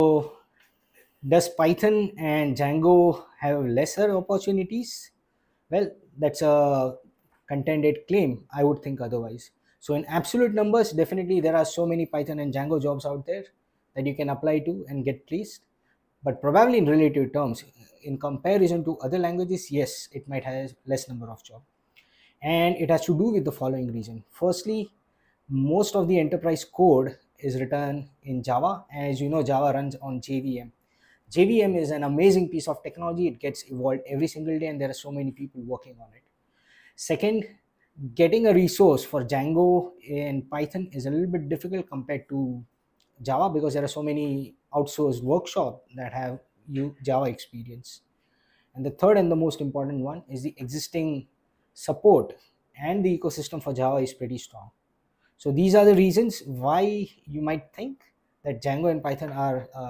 So, does Python and Django have lesser opportunities? Well, that's a contended claim. I would think otherwise. So, in absolute numbers, definitely there are so many Python and Django jobs out there that you can apply to and get placed. But probably in relative terms, in comparison to other languages, yes, it might have less number of jobs. And it has to do with the following reason. Firstly, most of the enterprise code is written in Java. As you know, Java runs on JVM. JVM is an amazing piece of technology. It gets evolved every single day, and there are so many people working on it. Second, getting a resource for Django in Python is a little bit difficult compared to Java because there are so many outsourced workshop that have you Java experience. And the third and the most important one is the existing support and the ecosystem for Java is pretty strong. So these are the reasons why you might think that Django and Python are uh,